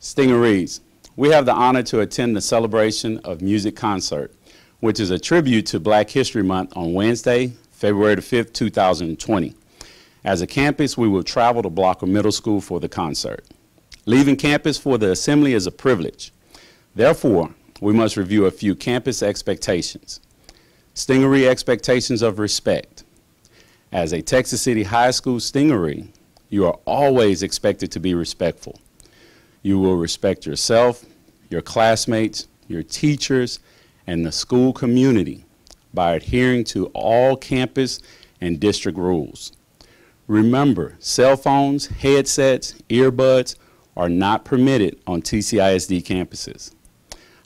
Stingarees, we have the honor to attend the celebration of music concert, which is a tribute to Black History Month on Wednesday, February the 5th, 2020. As a campus, we will travel to Blocker Middle School for the concert. Leaving campus for the assembly is a privilege. Therefore, we must review a few campus expectations. Stingaree expectations of respect. As a Texas City High School Stingaree, you are always expected to be respectful. You will respect yourself, your classmates, your teachers, and the school community by adhering to all campus and district rules. Remember, cell phones, headsets, earbuds are not permitted on TCISD campuses.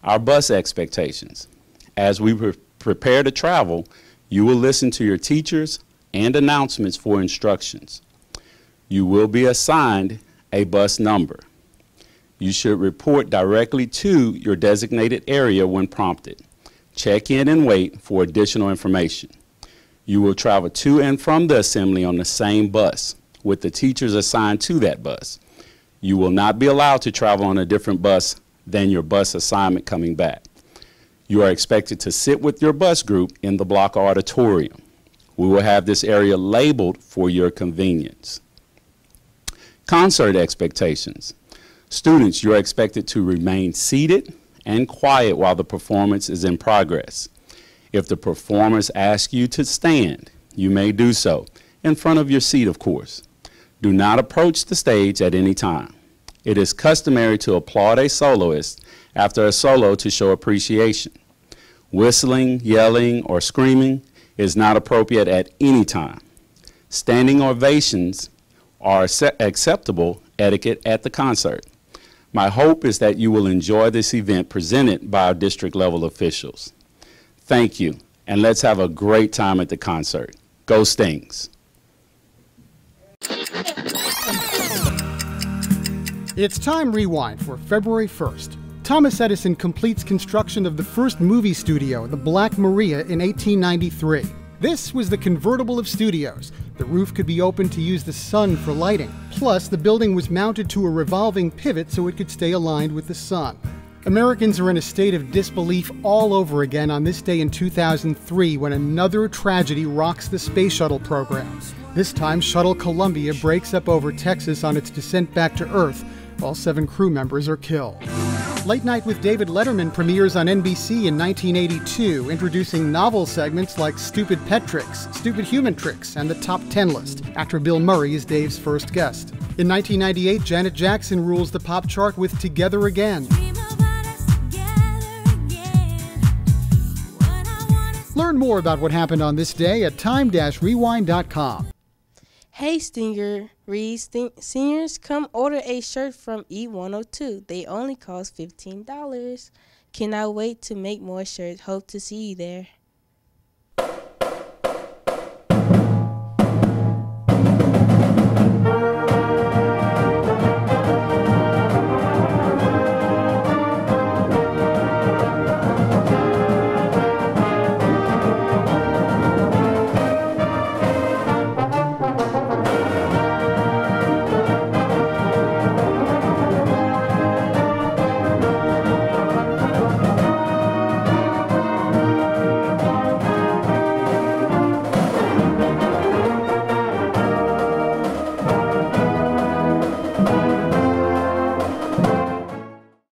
Our bus expectations. As we pre prepare to travel, you will listen to your teachers and announcements for instructions. You will be assigned a bus number you should report directly to your designated area when prompted. Check in and wait for additional information. You will travel to and from the assembly on the same bus with the teachers assigned to that bus. You will not be allowed to travel on a different bus than your bus assignment coming back. You are expected to sit with your bus group in the block auditorium. We will have this area labeled for your convenience. Concert expectations. Students, you're expected to remain seated and quiet while the performance is in progress. If the performers ask you to stand, you may do so, in front of your seat, of course. Do not approach the stage at any time. It is customary to applaud a soloist after a solo to show appreciation. Whistling, yelling, or screaming is not appropriate at any time. Standing ovations are acceptable etiquette at the concert. My hope is that you will enjoy this event presented by our district level officials. Thank you, and let's have a great time at the concert. Go Stings! It's time rewind for February 1st. Thomas Edison completes construction of the first movie studio, the Black Maria, in 1893. This was the convertible of studios. The roof could be opened to use the sun for lighting. Plus, the building was mounted to a revolving pivot so it could stay aligned with the sun. Americans are in a state of disbelief all over again on this day in 2003 when another tragedy rocks the space shuttle program. This time, Shuttle Columbia breaks up over Texas on its descent back to Earth. All seven crew members are killed. Late Night with David Letterman premieres on NBC in 1982, introducing novel segments like Stupid Pet Tricks, Stupid Human Tricks, and the Top 10 List. Actor Bill Murray is Dave's first guest. In 1998, Janet Jackson rules the pop chart with Together Again. Learn more about what happened on this day at time-rewind.com. Hey Stinger, Reed seniors, come order a shirt from E102. They only cost $15. Cannot wait to make more shirts. Hope to see you there.